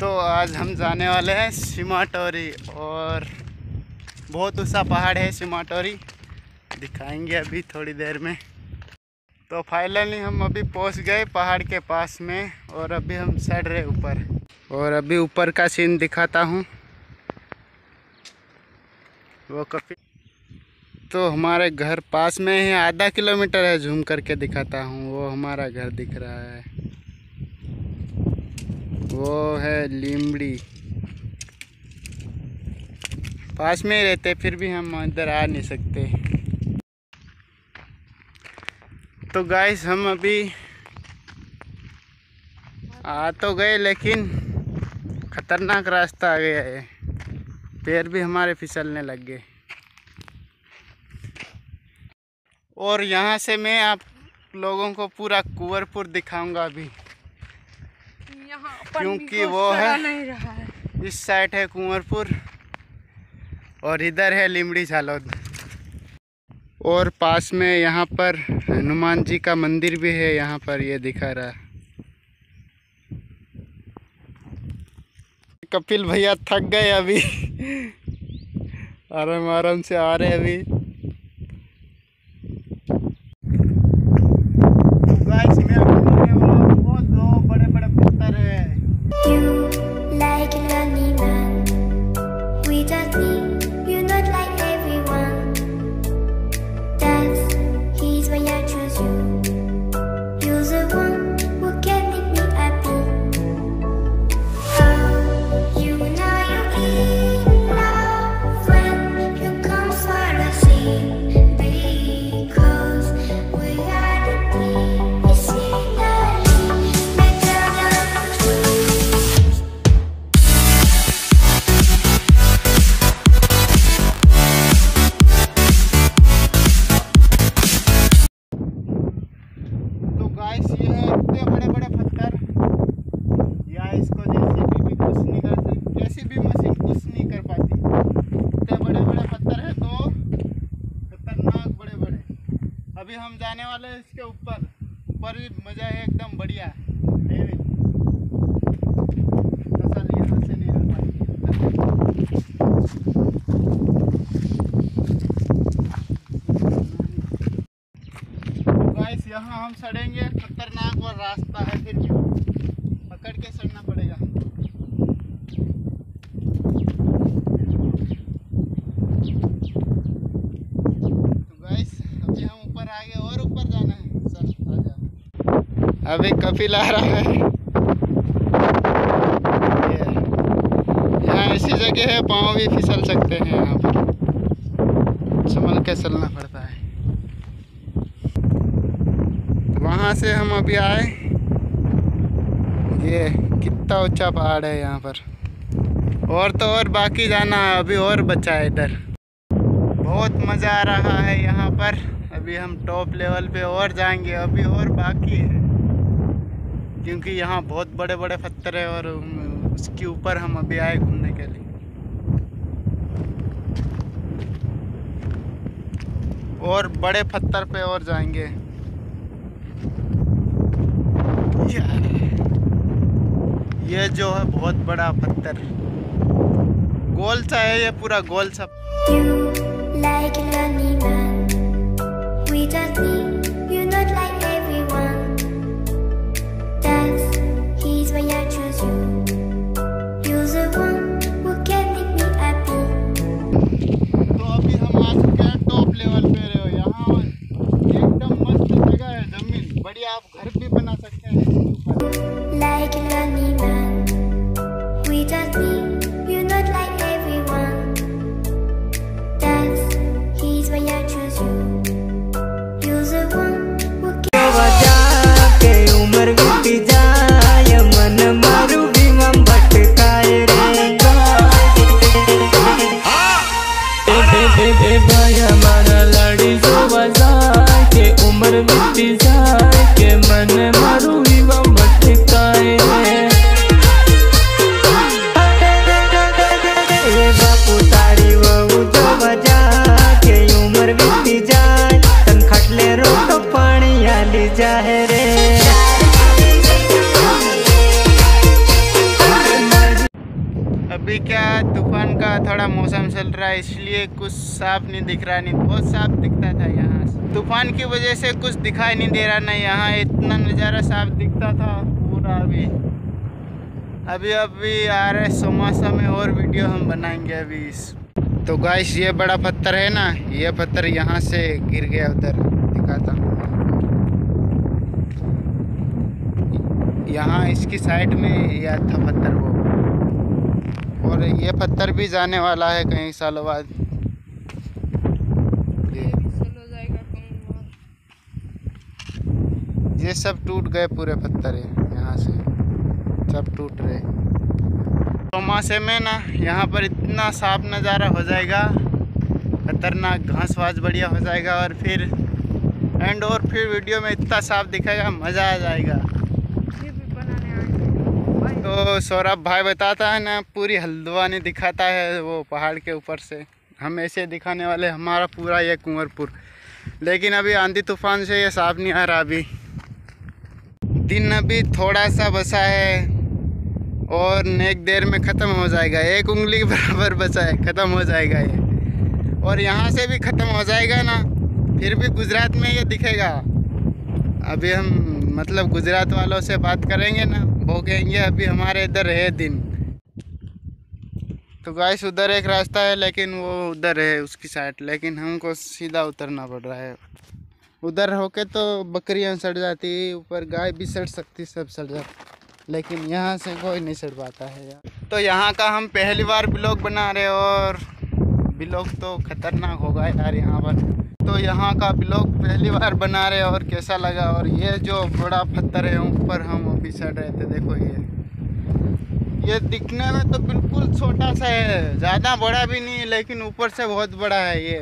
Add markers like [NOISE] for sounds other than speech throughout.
तो आज हम जाने वाले हैं सिमाटोरी और बहुत ऊँचा पहाड़ है सिमाटोरी दिखाएँगे अभी थोड़ी देर में। तो फाइनली हम अभी पहुँच गए पहाड़ के पास में और अभी हम चढ़ रहे ऊपर। और अभी ऊपर का सीन दिखाता हूँ। वो काफ़ी तो हमारे घर पास में ही आधा किलोमीटर है, झूम करके दिखाता हूँ। वो हमारा घर दिख रहा है। वो है लिमड़ी। पास में रहते, फिर भी हम इधर आ नहीं सकते। तो गाइस हम अभी आ तो गए, लेकिन खतरनाक रास्ता आ गया है। पैर भी हमारे फिसलने लग गए। और यहाँ से मैं आप लोगों को पूरा कुंवरपुर दिखाऊँगा अभी। क्योंकि वो है है। इस साइड है कुंवरपुर और इधर है लिमड़ी झालोद। और पास में यहाँ पर हनुमान जी का मंदिर भी है यहाँ पर ये दिखा रहा कपिल भैया थक गए अभी। आराम आराम से आ रहे अभी। वाले हैं इसके ऊपर। ऊपर भी मज़ा है, एकदम बढ़िया यहाँ हम सड़ेंगे, खतरनाक और रास्ता है फिर भी पकड़ के सड़ना पड़ेगा तो गाइस अभी हम ऊपर आ गए और ऊपर जाना है सर आजा अभी कपिल आ रहा है। यहाँ ऐसी जगह है, पाँव भी फिसल सकते हैं यहाँ पर। संभल के चलना पड़ता है। वहाँ से हम अभी आए। ये कितना ऊँचा पहाड़ है यहाँ पर। और तो और बाकी जाना है अभी और बचा है इधर। बहुत मज़ा आ रहा है यहाँ पर। अभी हम टॉप लेवल पे और जाएँगे, अभी और बाकी है। क्योंकि यहाँ बहुत बड़े बड़े पत्थर है और उसके ऊपर हम अभी आए घूमने के लिए। और बड़े पत्थर पे और जाएँगे। ये जो है बहुत बड़ा पत्थर। गोल सा है ये पूरा गोल सा। You like lonely man. We just meet, आप घर भी बना सकते हैं like Without me, you're not like everyone. That's his way I choose you. You're the one who cares. उम्र बीती जाए मन मारू भी मम भटकाए रे ए बे बे भाया मारा लड़ी सो वजा के उम्र बीती जाए अभी क्या तूफ़ान का थोड़ा मौसम चल रहा है, इसलिए कुछ साफ़ नहीं दिख रहा, नहीं, बहुत साफ़ दिखता था यहाँ तूफ़ान की वजह से कुछ दिखाई नहीं दे रहा नहीं यहाँ इतना नज़ारा साफ़ दिखता था, पूरा अभी। अभी अभी आ रहे सोमासा में और वीडियो हम बनाएँगे अभी इस। तो गाइस ये बड़ा पत्थर है ना, ये पत्थर यहाँ से गिर गया उधर, दिखाता हूँ। यहाँ इसकी साइड में यह था पत्थर वो। और ये पत्थर भी जाने वाला है कई सालों बाद। ये। सब टूट गए पूरे पत्थर है यहाँ से। सब टूट रहे चौमासे में ना यहाँ पर इतना साफ़ नज़ारा हो जाएगा, खतरनाक घास वास बढ़िया हो जाएगा और फिर एंड और फिर वीडियो में इतना साफ़ दिखेगा, मज़ा आ जाएगा ये भी बनाने आएँगे भाई तो सौरभ भाई बताता है ना, पूरी हल्द्वानी दिखाता है वो पहाड़ के ऊपर से। हम ऐसे दिखाने वाले हमारा पूरा ये कुंवरपुर। लेकिन अभी आंधी तूफ़ान से ये साफ़ नहीं आ रहा अभी। दिन अभी थोड़ा सा बसा है और नेक देर में ख़त्म हो जाएगा। एक उंगली के [LAUGHS] बराबर बचा है, ख़त्म हो जाएगा ये। और यहाँ से भी ख़त्म हो जाएगा ना, फिर भी गुजरात में ये दिखेगा। अभी हम मतलब गुजरात वालों से बात करेंगे ना वो कहेंगे अभी हमारे इधर है दिन। तो गाइस उधर एक रास्ता है, लेकिन वो उधर है उसकी साइड लेकिन हमको सीधा उतरना पड़ रहा है। उधर होके तो बकरियाँ सड़ जाती ऊपर गाय भी सड़ सकती, सब सड़ जाती। लेकिन यहाँ से कोई नहीं सड़ पाता है यार। तो यहाँ का हम पहली बार ब्लॉग बना रहे और ब्लॉग तो खतरनाक होगा यार यहाँ पर। तो यहाँ का ब्लॉग पहली बार बना रहे और कैसा लगा? और ये जो बड़ा पत्थर है, ऊपर हम अभी चढ़ रहे थे, देखो ये। ये दिखने में तो बिल्कुल छोटा सा है, ज़्यादा बड़ा भी नहीं है लेकिन ऊपर से बहुत बड़ा है ये।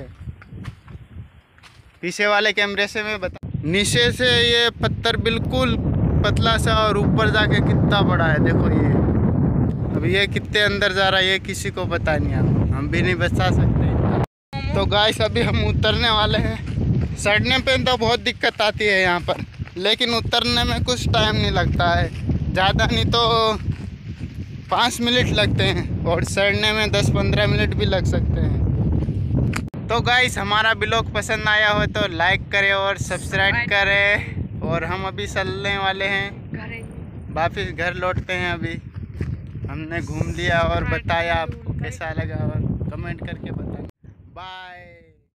पीछे वाले कैमरे से मैं बता नीचे से ये पत्थर बिल्कुल पतला सा और ऊपर जाके कितना बड़ा है, देखो ये। अब ये कितने अंदर जा रहा है, ये किसी को पता नहीं है हम भी नहीं बता सकते। तो गाइस अभी हम उतरने वाले हैं। चढ़ने पे तो बहुत दिक्कत आती है यहाँ पर लेकिन उतरने में कुछ टाइम नहीं लगता है। ज़्यादा नहीं तो पाँच मिनट लगते हैं और चढ़ने में दस पंद्रह मिनट भी लग सकते हैं। तो गाइस हमारा ब्लॉग पसंद आया हो तो लाइक करें और सब्सक्राइब करें। और हम अभी चलने वाले हैं। वापस घर लौटते हैं अभी। हमने घूम लिया और बताया आपको कैसा लगा और कमेंट करके बताना Bye.